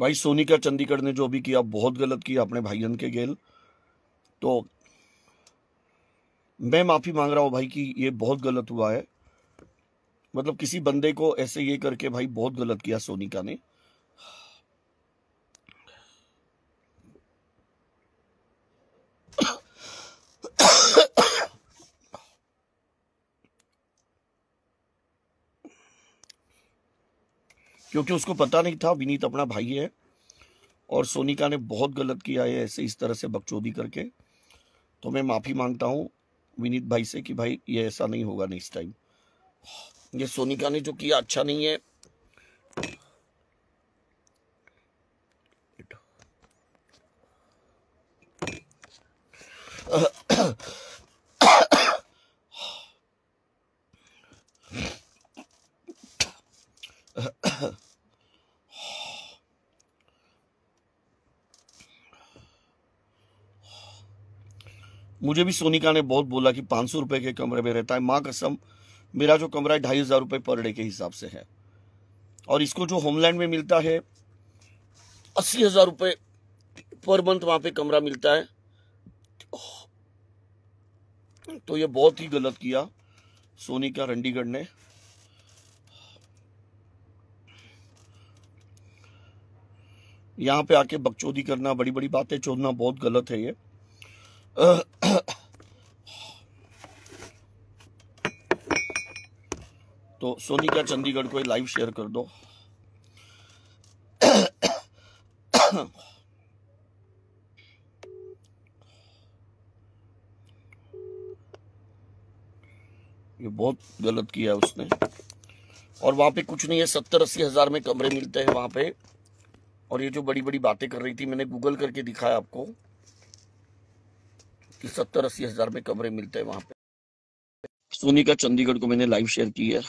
भाई सोनिका चंडीगढ़ ने जो भी किया, बहुत गलत किया अपने भाईयन के गेल। तो मैं माफ़ी मांग रहा हूँ भाई कि ये बहुत गलत हुआ है। मतलब किसी बंदे को ऐसे ये करके भाई बहुत गलत किया सोनिका ने। क्योंकि उसको पता नहीं था, विनीत अपना भाई है और सोनिका ने बहुत गलत किया है ऐसे इस तरह से बकचोदी करके। तो मैं माफ़ी माँगता हूँ विनीत भाई से कि भाई, ये ऐसा नहीं होगा नेक्स्ट टाइम ये सोनिका ने जो किया अच्छा नहीं है मुझे भी सोनिका ने बहुत बोला कि पाँच सौ रुपए के कमरे में रहता है। माँ कसम, मेरा जो कमरा है, ढाई हज़ार रुपए पर डे के हिसाब से है। और इसको जो होमलैंड में मिलता है, अस्सी हज़ार रुपए पर मंथ वहाँ पे कमरा मिलता है। तो ये बहुत ही गलत किया सोनिका रंडीगढ़ ने। यहाँ पे आके बकचोदी करना बड़ी बड़ी बातें चोदना बहुत गलत है ये। तो सोनिका चंडीगढ़ को लाइव शेयर कर दो। ये बहुत गलत किया उसने। और वहाँ पे कुछ नहीं है, सत्तर अस्सी हज़ार में कमरे मिलते हैं वहाँ पे। और ये जो बड़ी बड़ी बातें कर रही थी, मैंने गूगल करके दिखाया आपको कि सत्तर अस्सी हज़ार में कमरे मिलते हैं वहाँ पे। सोनी का चंडीगढ़ को मैंने लाइव शेयर की है।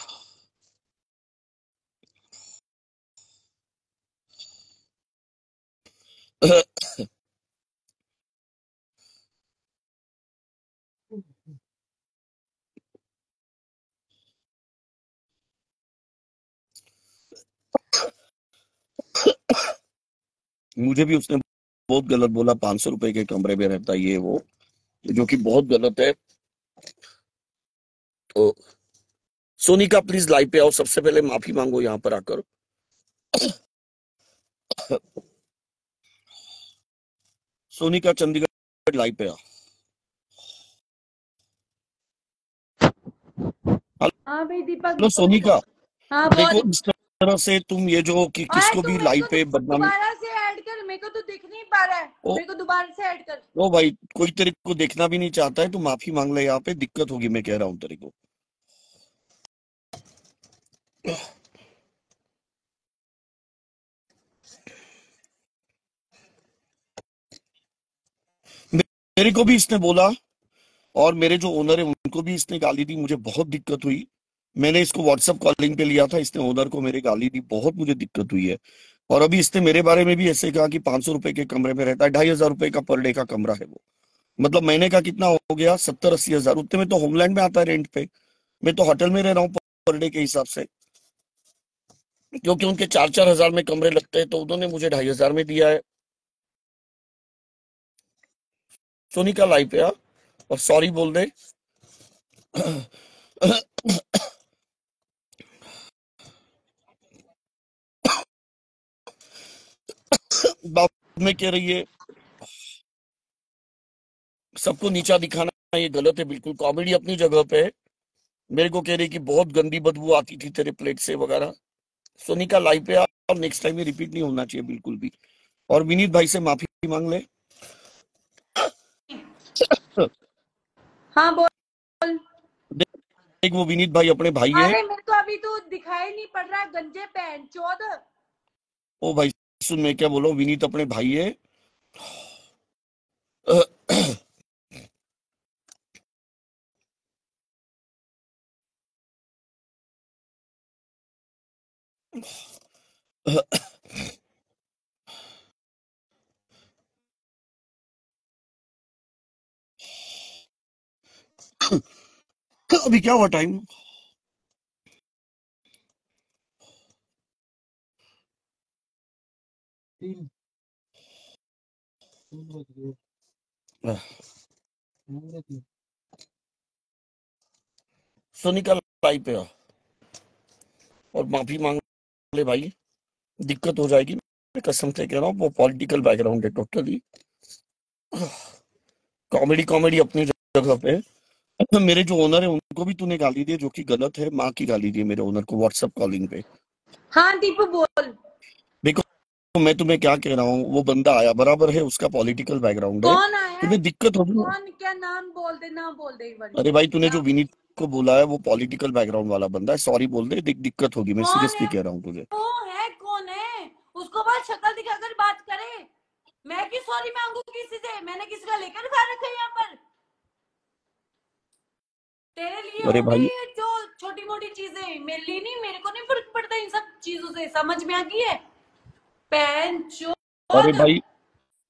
मुझे भी उसने बहुत गलत बोला पाँच सौ रुपए के कमरे में रहता ये वो जो कि बहुत गलत है। तो सोनिका प्लीज़ लाइव पे आओ सबसे पहले माफ़ी मांगो यहाँ पर आकर। सोनिका चंडीगढ़ लाइव पे आओ हाँ भाई दीपक हेलो सोनिका हाँ देखो इस तरह से तुम ये जो कि किसको भी लाइव पे बदनामी मेरे को तो दिख नहीं पा रहा है। ओ मेरे को दोबारा से ऐड कर। ओ भाई कोई तेरे को देखना भी नहीं चाहता है तो माफ़ी मांग ले यहाँ पे दिक्कत होगी मैं कह रहा हूँ तेरे को। मेरे को भी इसने बोला और मेरे जो ओनर है उनको भी इसने गाली दी मुझे बहुत दिक्कत हुई। मैंने इसको व्हाट्सएप कॉलिंग पे लिया था इसने ओनर को मेरे गाली दी बहुत मुझे दिक्कत हुई है। और अभी इसने मेरे बारे में भी ऐसे कहा कि पाँच सौ रुपए के कमरे में रहता है, ढाई हज़ार रुपए का पर डे का कमरा है वो। मतलब महीने का कितना हो गया, सत्तर अस्सी हज़ार। उतने में तो होमलैंड में आता है रेंट पे। मैं तो होटल में रह रहा हूँ पर डे के हिसाब से। क्योंकि उनके चार चार हज़ार में कमरे लगते हैं तो उन्होंने मुझे ढाई हज़ार में दिया है। सोनी का लाइफ आ और सॉरी बोल दे। बाद में कह रही है। सबको नीचा दिखाना ये गलत है बिल्कुल। कॉमेडी अपनी जगह पे है। मेरे को कह रही कि बहुत गंदी बदबू आती थी तेरे प्लेट से वगैरह। सोनिका लाइव पे और नेक्स्ट टाइम ये रिपीट नहीं होना चाहिए बिल्कुल भी। और विनीत भाई से माफ़ी मांग ले। हाँ बोल। देख वो विनीत भाई अपने भाई है। अरे मेरे को अभी तो दिखाई नहीं पड़ रहा गंजे पैंट चौद ओ भाई सुन मैं क्या बोला विनीत अपने भाई है। अभी क्या हुआ टाइम सो निकल लाइव पे और माफ़ी मांग ले भाई। दिक्कत हो जाएगी। मैं कसम से कह रहा हूँ वो पॉलिटिकल बैकग्राउंड है टोटली कॉमेडी कॉमेडी अपनी जगह पे। है। मेरे जो ओनर है उनको भी तूने गाली दी जो कि गलत है माँ की गाली दी मेरे ओनर को व्हाट्सएप कॉलिंग पे। हाँ दीपू बोल। देखो मैं तुम्हें क्या कह रहा हूँ? वो बंदा आया बराबर है उसका पॉलिटिकल बैकग्राउंड है। तुम्हें दिक्कत होगी। कौन? क्या नाम बोल दे ना बोल दे अरे भाई तूने जो विनीत को बोला है वो पॉलिटिकल बैकग्राउंड वाला बंदा है। सॉरी बोल दे दिक, दिक्कत होगी। मैं सीरियसली कह रहा हूँ तुझे। वो है कौन है? उसको बस शक्ल दिखाकर बात करे। मैं क्यों सॉरी मांगू किसी से? मैंने किसी का लेकर खा रखा है यहाँ पर। तेरे लिए अरे भाई। जो छोटी मोटी चीज़ें। मेरे लिए नहीं मेरे को नहीं फ़र्क पड़ता इन सब चीज़ों से। समझ में आ गई है? अरे भाई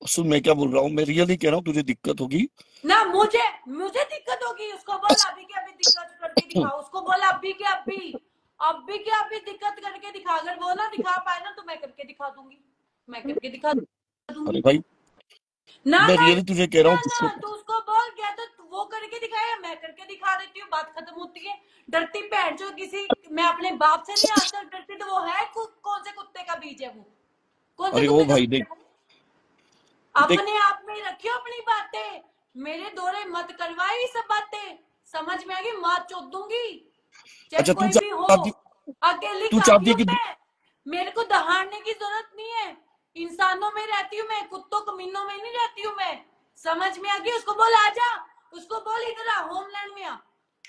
सुन मैं क्या बोल रहा हूँ? मैं रियली कह रहा हूँ तुझे दिक्कत होगी। ना मुझे मुझे दिक्कत होगी उसको बोल अभी के अभी दिक्कत करके दिखा उसको बोल अभी के अभी अभी के अभी दिक्कत करके दिखा अगर वो ना दिखा पाए ना तो मैं करके दिखा दूँगी। मैं करके दिखा दूँगी। अरे भाई ना मैं रियली तुझे कह रहा हूँ ना तू उसको बोल गया तो वो करके दिखाया मैं करके दिखा देती हूँ बात खत्म होती है। डरती भैन जो किसी मैं अपने बाप से नहीं आता डरती तो वो है कौन से कुत्ते का बीज है वो? अरे ओ भाई देख अपने आप में रखियो अपनी बातें। मेरे दौरे मत करवाई सब बातें। समझ में आ गई? माँ चोद दूँगी। अच्छा, तू हो अकेली तू चाहती कि- मेरे को दहाड़ने की ज़रूरत नहीं है। इंसानों में रहती हूँ मैं कुत्तों कमीनों में नहीं रहती हूँ मैं। समझ में आ गई? उसको बोल आ जा। उसको बोल इधर आ होमलैंड में आ।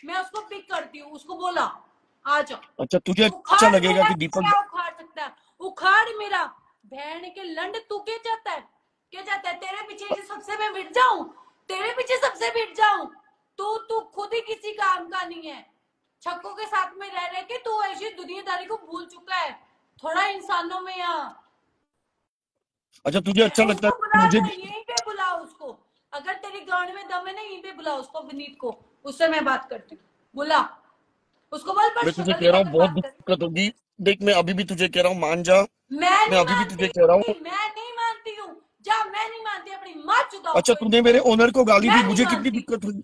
मैं उसको पिक करती हूँ। उसको बोला आ जा अच्छा तुझे अच्छा लगेगा कि दीपक उखाड़ सकता है? उखाड़ मेरा। बहन के लंड तू क्या चाहता है? क्या चाहता है? तेरे पीछे सबसे मैं मिट जाऊँ? तेरे पीछे सबसे मिट जाऊँ? तू तू खुद ही किसी काम का नहीं है। छक्कों के साथ में रह रह के तू ऐसी दुनियादारी को भूल चुका है। थोड़ा इंसानों में यहाँ अच्छा तुझे अच्छा लगता है? मुझे यहीं पे बुला उसको। अगर तेरी गांड में दम है ना यहीं पे बुला उसको विनीत को। उससे मैं बात करती हूँ। बुला। उसको बोल पर मैं तुझे कह रहा हूँ बहुत दिक्कत होगी देख मैं अभी भी तुझे कह रहा हूँ मान जा। मैं मैं अभी भी तुझे कह रहा हूँ। मैं नहीं मानती हूँ। जा मैं नहीं मानती अपनी माँ चुदाओ अच्छा तूने मेरे ओनर को गाली दी मुझे कितनी दिक्कत हुई?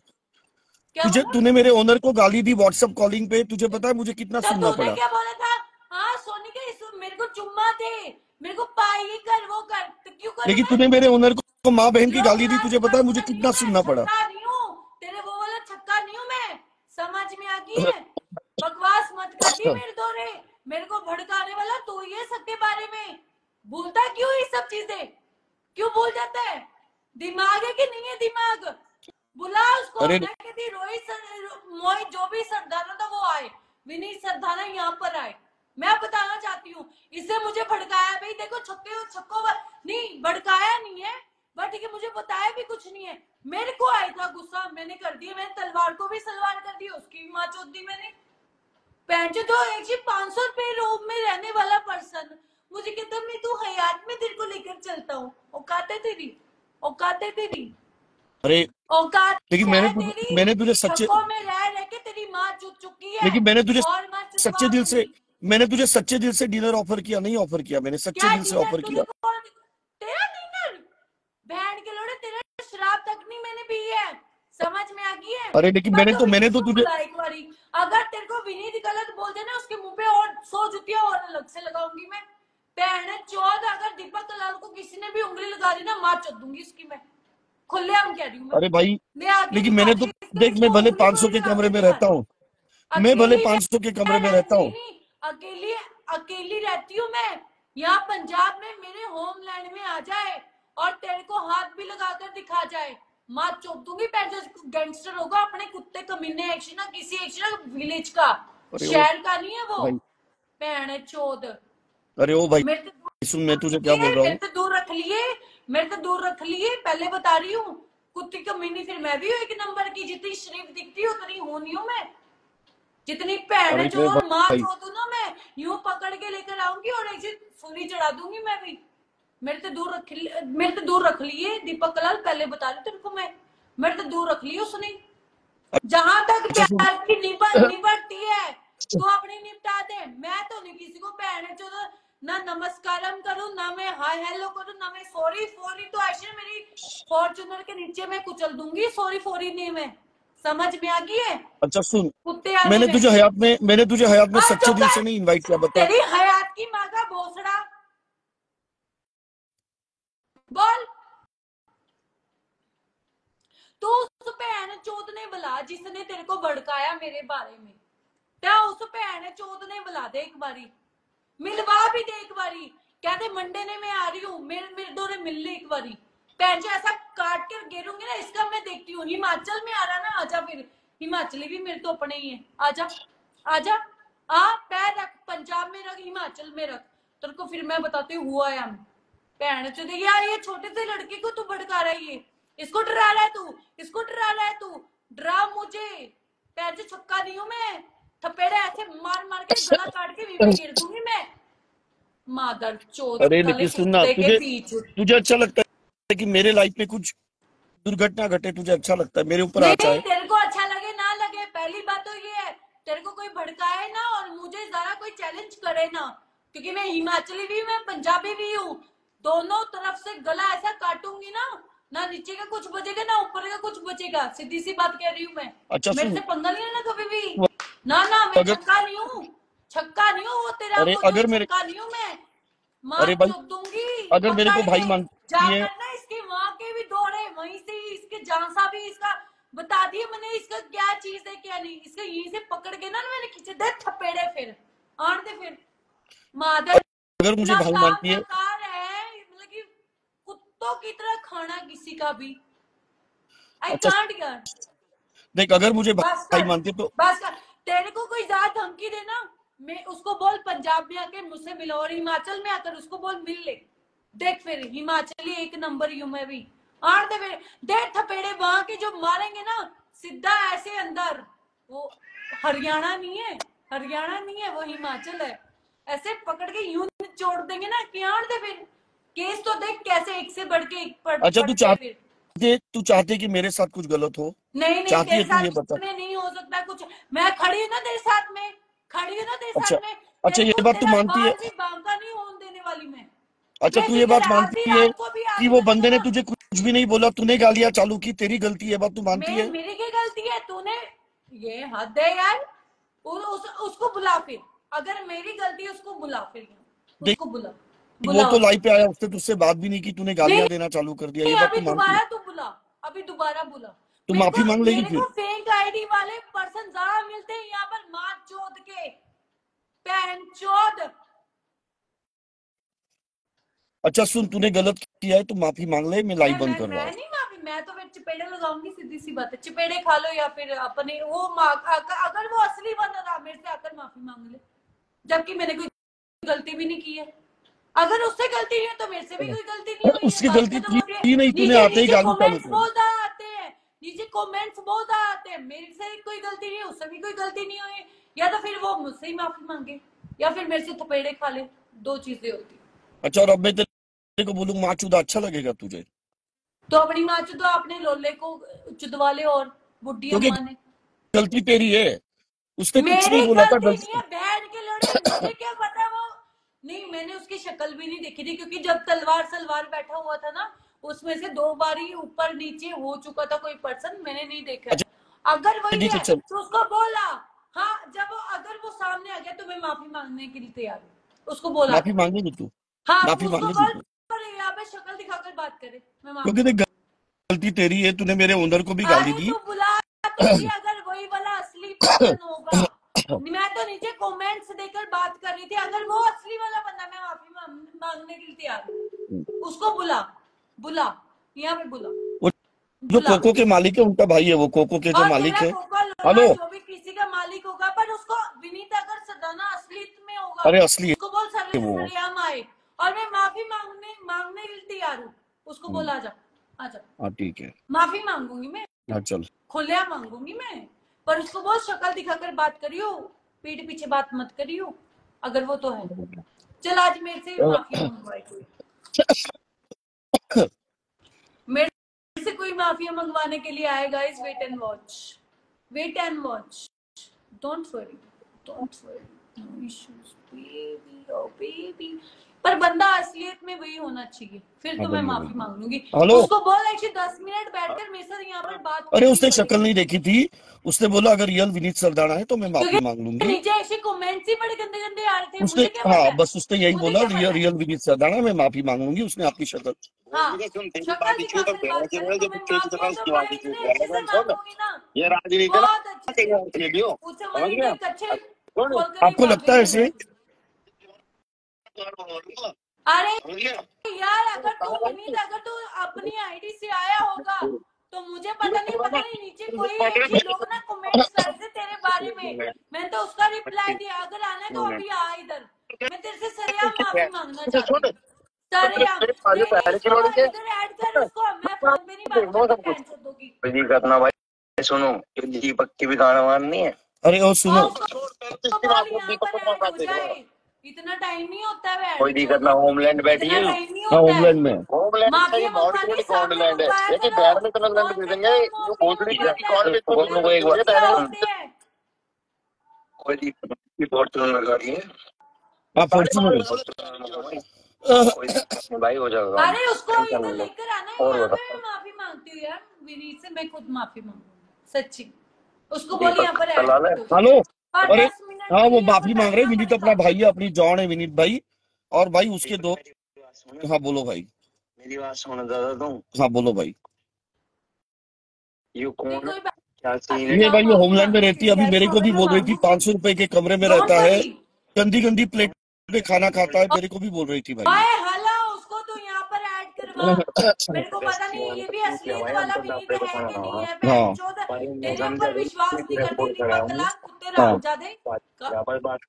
तुझे तूने मेरे ओनर को गाली दी व्हाट्सएप कॉलिंग पे तुझे पता है मुझे कितना सुनना पड़ा। क्या बोला था? हाँ सोनी के इस मेरे को चुम्मा दे मेरे को पाई कर वो कर तो क्यों कर लेकिन तूने मेरे ओनर को माँ बहन की गाली दी? तुझे पता है मुझे कितना सुनना पड़ा। तेरे वो वाला छक्का नहीं हूँ मैं। समझ में आ गई है? बकवास मत करती मेरे दौरे मेरे को भड़काने वाला तो ही है सबके बारे में भूलता क्यों ये सब चीज़ें? क्यों भूल जाता है? दिमाग है कि नहीं है दिमाग? बुला उसको रोहित मोहित जो भी सरदाना था वो आए। विनीत सरदाना यहाँ पर आए। मैं बताना चाहती हूँ इससे मुझे भड़काया भाई देखो छक्के छक्को नहीं भड़काया नहीं है बट है मुझे बताया भी कुछ नहीं है। मेरे को आया था गुस्सा मैंने कर दिया मैंने तलवार को भी सलवार कर दी उसकी भी माँ चोद दी मैंने। पैंट तो एक सौ पाँच सौ रुपए रूम में रहने वाला पर्सन मुझे कहता मैं तू हयात में तेरे को लेकर चलता हूँ। औकात है तेरी? औकात है तेरी? अरे औकात लेकिन मैंने मैंने तुझे सच्चे में रह रह के तेरी माँ चुक चुकी है। लेकिन मैंने तुझे सच्चे दिल से मैंने तुझे सच्चे दिल से डिनर ऑफ़र किया नहीं ऑफ़र किया मैंने सच्चे दिल से ऑफ़र किया। तेरा डिनर बहन के लोड़े तेरा शराब तक नहीं मैंने पी है। समझ में आ गई है? अरे लेकिन मैंने तो मैंने तो तुझे एक बारी। अगर तेरे को विनीत गलत बोल देना उसके मुँह पे और सौ जुतियाँ और अलग से लगाऊँगी मैं। बहन चौथ अगर दीपक कलाल को किसी ने भी उंगली लगा दी ना मार चुद दूँगी उसकी मैं। खुले हम कह रही हूँ अरे भाई लेकिन मैंने तो देख मैं भले उंगली 500 के कमरे में रहता हूँ। मैं। भले अकेली 500 के कमरे में रहता हूँ। अकेली अकेली रहती हूँ मैं। यहाँ पंजाब में मेरे होमलैंड में आ जाए और तेरे को हाथ भी लगाकर दिखा जाए। माँ चौक दूँगी पैर जो गैंगस्टर होगा अपने कुत्ते कमीने एक्शन ना किसी एक्शन विलेज का। शहर का नहीं है वो? भैन है चौध। अरे ओ भाई मेरे सुन मैं तुझे क्या बोल रहा मेरे हूँ से दूर रख लिए मेरे से दूर रख लिए पहले बता रही हूँ। कुत्ती कमीनी फिर मैं भी हूँ एक नंबर की जितनी शरीफ दिखती है उतनी हूँ नहीं हूँ मैं। जितनी भैन वो माँ भाई- जो दूँ ना मैं यूँ पकड़ के लेकर आऊँगी और एक सूली चढ़ा दूँगी मैं भी। मेरे से दूर रख लिए मेरे से दूर रख लिए दीपक कलाल पहले बता रही तेरे को मैं। मेरे से दूर रख लिए उसने। जहाँ तक प्यार की निभा निभरती है तू अपनी निपटा दे। मैं तो नहीं किसी को है जो ना नमस्कारम करूँ ना मैं हाय हेलो करूँ ना मैं सॉरी सॉरी तो ऐसे मेरी फॉर्चूनर के नीचे मैं कुचल दूँगी सॉरी फॉरी नहीं मैं। समझ में आ गई है? अच्छा सुन कुत्ते मैंने तुझे हयात में मैंने तुझे हयात में हाँ, सच्चे दिल से नहीं इनवाइट किया बता। तेरी हयात की माँ का भोसड़ा। बोल। तू उस भैन चोद ने बुला, जिसने तेरे को भड़काया मेरे बारे में। क्या उस भैन चोद ने बुला दे एक बारी? मिलवा भी दे एक बारी। कहते, मंडे ने मैं आ रही हूँ। मेरे मेरे दो मिल ले एक बारी। भैन जो, ऐसा काट कर गिरूँगी ना, इसका मैं देखती हूँ। हिमाचल में आ रहा ना, आजा फिर। हिमाचली भी मेरे तो अपने ही है। आजा आजा। आ, पैर रख, पंजाब में रख, हिमाचल में रख। तेरे को फिर मैं बताती हूँ, हुआ है भैन चो यार ये छोटे से लड़के को तू भड़का रहा है। ये इसको डरा रहा है तू इसको डरा रहा है तू। डरा मुझे। पैर से छक्का नहीं हूँ मैं। थपेड़े ऐसे मार मार के गला काट के वीवी गिर दूँगी मैं। मादर चोद अरे लेकिन सुनना तुझे तुझे अच्छा लगता है कि मेरे लाइफ में कुछ दुर्घटना घटे तुझे अच्छा लगता है? मेरे ऊपर आ जाए तेरे को अच्छा लगे ना लगे पहली बात तो ये है तेरे को कोई भड़काए ना और मुझे जरा कोई चैलेंज करे ना। क्योंकि मैं हिमाचली भी मैं पंजाबी भी हूँ दोनों तरफ़ से गला ऐसा काटूँगी ना ना नीचे का कुछ बचेगा ना ऊपर का कुछ बचेगा सीधी सी बात कह रही हूँ मैं। अच्छा मेरे से पंगा नहीं लेना कभी भी। ना ना मैं अगर- छक्का नहीं हूँ। छक्का नहीं हूँ वो तेरा अरे अगर मेरे- छक्का नहीं हूँ मैं। मार अरे दूँगी अगर मेरे को भाई। मानती जाकर ना इसकी माँ के भी दौड़े वहीं से इसके जानसा भी इसका बता दिए मैंने इसका क्या चीज़ है क्या नहीं। इसका यहीं से पकड़ के ना मैंने खींचे दे थपेड़े फिर आन दे फिर। मादर अगर मुझे भाई मानती है मतलब कि कुत्तों की तरह खाना किसी का भी। आई अच्छा, कांट यार। देख अगर मुझे भाई मानती तो बस कर। तेरे को कोई ज़्यादा धमकी देना? मैं उसको बोल पंजाब में आके मुझसे मिलो और हिमाचल में आकर उसको बोल मिल ले। देख फिर हिमाचली एक नंबर यू मैं भी। आड़ दे फिर दे थपेड़े वहाँ के जो मारेंगे ना सीधा ऐसे अंदर। वो हरियाणा नहीं है हरियाणा नहीं है वो हिमाचल है। ऐसे पकड़ के यूँ छोड़ देंगे ना कि आड़ दे फिर केस तो देख कैसे एक से बढ़ के एक पड़ अच्छा, तू चाहते दे तू चाहते कि मेरे साथ कुछ गलत हो? नहीं नहीं चाहती तेरे ये साथ बता। में नहीं हो सकता कुछ। मैं खड़ी हूँ ना तेरे साथ में। खड़ी हूँ ना तेरे अच्छा, साथ में। अच्छा, ये बात तू मानती है? नहीं होने देने वाली मैं। अच्छा तू ये बात मानती है को वो बंदे ने तुझे कुछ भी नहीं बोला तूने गालियाँ चालू की? तेरी गलती है बात तू मानती है? मेरी क्या गलती है? तूने ये हद है यार। उस, उसको बुला फिर। अगर मेरी गलती है उसको बुला फिर। उसको बुला। वो तो लाइव पे आया उसने तुझसे बात भी नहीं की तूने गालियाँ देना चालू कर दिया ये बात तू मानती दोबारा तू बुला अभी दोबारा बुला तू माफ़ी मांग लेगी को फेक आईडी वाले पर्सन ज़्यादा मिलते हैं यहाँ पर माँ चोद के पैन चोद अच्छा सुन तूने गलत किया है तो माफ़ी मांग ले मैं लाइव बंद कर रहा हूँ। माफ़ी मैं तो फिर चपेड़े लगाऊँगी सीधी सी बात है। चपेड़े खा लो या फिर अपने वो अगर वो असली बंदा था मेरे से आकर माफ़ी मांग ले। जबकि मैंने कोई गलती भी नहीं की है। अगर उससे गलती नहीं है तो मेरे से भी कोई गलती नहीं है। उसकी गलती की- है। नहीं, तूने आते ही गाली दी। बहुत आते हैं। नीचे कमेंट्स बहुत आते हैं। मेरे से कोई गलती नहीं है उससे भी कोई गलती नहीं हुई। या तो फिर वो मुझसे ही माफ़ी मांगे या फिर मेरे से थपेड़े खा ले। दो चीज़ें होती अच्छा और अब मैं तेरे को बोलूँ माँ चुदा अच्छा लगेगा तुझे? तो अपनी माँ चुदो अपने लोले को चुदवा ले और बुढ़ी गलती तेरी है। उसने कुछ नहीं बोला था गलती बहन के लड़े क्या पता वो नहीं मैंने उसकी शक्ल भी नहीं देखी थी क्योंकि जब तलवार सलवार बैठा हुआ था ना उसमें से दो बारी ऊपर नीचे हो चुका था कोई पर्सन मैंने नहीं देखा। अच्छा, अगर वही है, है तो उसको बोला। हाँ जब अगर वो सामने आ गया तो मैं माफ़ी मांगने के लिए तैयार हूँ। उसको बोला। माफ़ी मांगेगी तू? हाँ माफ़ी मांगेगी शक्ल दिखाकर बात करे मैं क्योंकि देख गलती तेरी है तूने मेरे ओनर को भी गाली दी। तू बुला अगर वही वाला असली पर्सन होगा। मैं तो नीचे कमेंट्स देकर बात कर रही थी अगर वो असली वाला बंदा मैं माफ़ी मांग- मांगने के लिए तैयार हूँ उसको बुला बुला यहाँ पे बुला। जो कोको के मालिक है उनका भाई है वो कोको के जो मालिक है। हेलो। जो भी किसी का मालिक होगा पर उसको विनीत अगर सदाना असलियत में होगा अरे असली उसको बोल सर वो। आए और मैं माफ़ी मांगने मांगने के लिए तैयार हूँ। उसको बोला आजा आजा हाँ ठीक है। माफ़ी मांगूँगी मैं। हाँ चल। खुलिया मांगूँगी मैं। पर उसको बहुत शक्ल दिखाकर बात करियो। पीठ पीछे बात मत करियो। अगर वो तो है। चल आज मेरे से माफ़ी मंगवाई मेरे से कोई माफिया मंगवाने के लिए आएगा इस wait and watch wait and watch don't worry don't worry issues, baby, oh. पर बंदा असलियत में वही होना चाहिए। फिर तो हाँ, मैं माफ़ी। मांग लूँगी हेलो? उसको बोल ऐसे दस मिनट बैठकर मेरे साथ यहाँ पर बात अरे उसने। शक्ल नहीं देखी थी। उसने बोला अगर रियल विनीत सरदाना है तो मैं माफ़ी मांग लूँगी नीचे ऐसे कमेंट्स ही बड़े गंदे गंदे आ रहे थे उसने हाँ बस उसने यही बोला रियल रियल विनीत सरदाना मैं माफ़ी मांगूँगी। उसने आपकी शक्ल हाँ तो तो ये राजनीति आपको लगता है ऐसे? अरे यार अगर तू विनीत अगर तू अपनी आईडी से आया होगा तो मुझे पता नहीं पता नहीं नीचे कोई लोग ना कमेंट्स कर रहे तेरे बारे में मैंने तो उसका रिप्लाई दिया अगर आना है तो अभी आ इधर। मैं तेरे से सरेआम माफ़ी मांगना चाहती हूँ। सरेआम करना भाई। सुनो दीपक की भी गाना वान नहीं है? अरे और सुनो। इतना टाइम नहीं होता है कोई दिक्कत ना होमलैंड बैठी है। है। होमलैंड में। होमलैंड में होमलैंड है। बैर तो लंदन दे देंगे। हैं? पे एक बार हैं। कोई दिक्कत गाड़ी है हाँ दिक्कत नहीं भाई हो जाएगा। अरे उसको। लेकर आना है और बता। मैं माफ़ी मांगती हूँ यार। विनीत से मैं खुद माफ़ी मांगूँगी। सच्ची। उसको बोल दीपक यहाँ पर। हेलो। और अरे हाँ वो माफ़ी मांग रहे हैं विनीत अपना भाई है अपनी जॉन है विनीत भाई। और भाई उसके दो हाँ बोलो भाई। मेरी बात सुन दादा तुम हाँ बोलो भाई। यू कौन है? ये भाई होमलैंड में रहती है अभी मेरे को भी बोल रही थी पाँच सौ रुपए के कमरे में रहता है। गंदी गंदी प्लेट पे खाना खाता है मेरे को भी बोल रही थी भाई। उसको तो यहाँ पर ऐड करवा। मेरे को पता नहीं ये भी असलियत वाला विनीत है कि नहीं है ऊपर विश्वास नहीं करती हाँ। जादे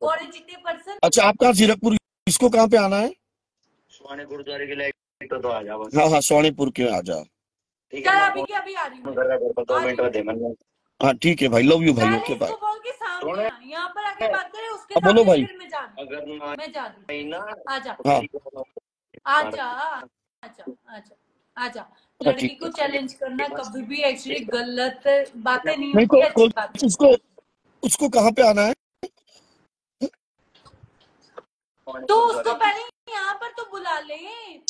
और जितने पर्सन अच्छा आप कहाँ जीरकपुर इसको कहाँ पे आना है? गुरुद्वारे के लिए तो तो आ जा हाँ हाँ सोनीपुर के आ जा ठीक है अभी की अभी आ रही हूँ। कर रहा घर पर दो मिनट में दे हाँ ठीक है भाई लव यू भाई ओके बाय यहाँ पर आके बात करें उसके बोलो भाई। अगर मैं जा। रही ना आजा आजा आजा आजा आजा अच्छा, लड़की को चैलेंज करना कभी भी एक्चुअली गलत बातें नहीं नहीं होती अच्छी। उसको उसको कहाँ पे आना है? तो उसको पहले यहाँ पर तो बुला ले।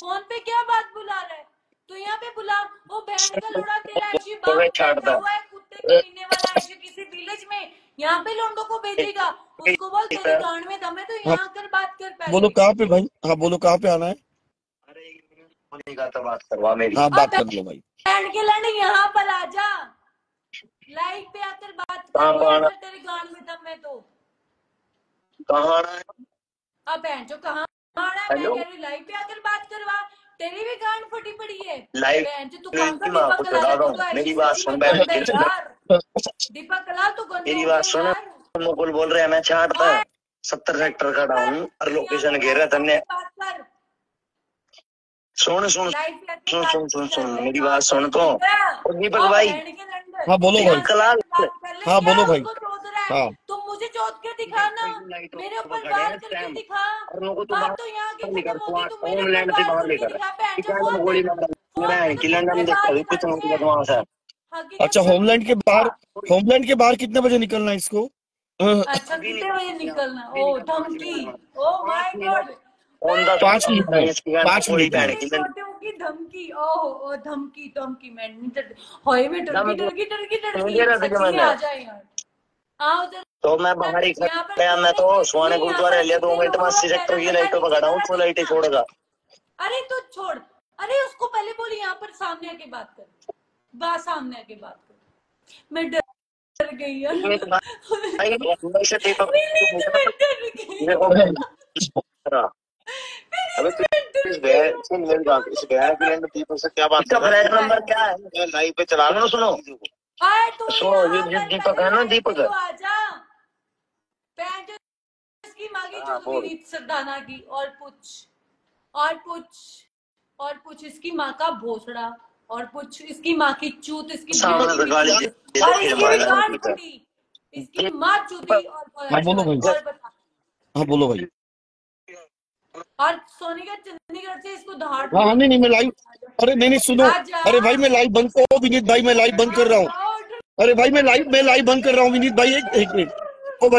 फ़ोन पे क्या बात बुला रहा है? तो यहाँ पे बुला। वो बहन का लोड़ा तेरा ऐसी बाप बैठा हुआ है कुत्ते के पीने वाला ऐसे किसी विलेज में यहाँ पे लोगों को भेजेगा। उसको बोल तेरे गांड में दम है तो यहाँ आकर बात कर पहले। बोलो कहाँ पे भाई? हाँ बोलो कहाँ पे आना है? अरे बोलेगा तो बात करवा मेरी। हाँ बात कर लो भाई। बहन के लड़ यहाँ पर आ जा। लाइव पे आकर बात कर तेरे गांड में दम है तो। कहाँ आना है? अब बहन जो कहाँ आना है? मैं कह रही लाइव पे आकर बात करवा। तेरी भी गांड फटी पड़ी है। लाइव बहन जो तू काम कर दीपक आपको कलाल बता है, रहा तो मेरी बात सुन के। यार दीपक कलाल तू गंदा मेरी बात सुनो। मुकुल बोल रहे हैं मैं छाटता सत्तर सेक्टर खड़ा हूँ और लोकेशन घेरा तन्ने बात सुन सुन सुन सुन सुन सुन। मेरी बात सुन तो। दीपक भाई बहन के। हाँ बोलो भाई। बात हाँ, बोलो भाई। है? हाँ। तुम मुझे चोद के दिखाना मेरे ऊपर वार हैं, करके दिखा। बात तो यहाँ की तू होमलैंड से बाहर लेकर है तो है। अच्छा होमलैंड के बाहर होमलैंड के बाहर कितने बजे निकलना है इसको? हाँ, अच्छा कितने बजे निकलना ओ धमकी। Oh my god. On the पाँच मिनट पाँच धमकी ओह ओ धमकी धमकी मैं नहीं डर होए में डर की डर की डर की डर। आ जाए यार। आओ तो मैं बाहर ही मैं तो यहाँ गुरुद्वारे लिया दो मिनट में अस्सी का लाइटों पर खड़ा हूँ तो लाइटें छोड़ेगा। अरे तू छोड़ अरे उसको पहले बोली यहाँ पर सामने आके बात कर। बात सामने आके बात कर। मैं डर डर गई यार तो नहीं, नहीं, मैं डर गई। अबे तू इस बहन सुन मेरी बात इस बहन के लिए से क्या बात इसका फ्लैट नंबर क्या है? लाइव पे चला लो सुनो। सुनो, ये जो दीपक ना, दीपक पैंट इसकी मांगी जो सरदाना की और पूछ और पूछ और पूछ इसकी माँ का भोसड़ा और पूछ इसकी माँ की चूत इसकी और इसकी माँ चूती और हाँ, बोलो भाई। हाँ बोलो भाई। और सोनीगढ़ चंडीगढ़ से इसको धार हाँ हाँ, नहीं नहीं मैं लाइव अरे नहीं नहीं सुनो। अरे भाई मैं लाइव बंद करो विनीत भाई मैं लाइव बंद कर रहा हूँ। अरे भाई मैं लाइव मैं लाइव बंद कर रहा हूँ विनीत भाई एक एक मिनट ओ भाई।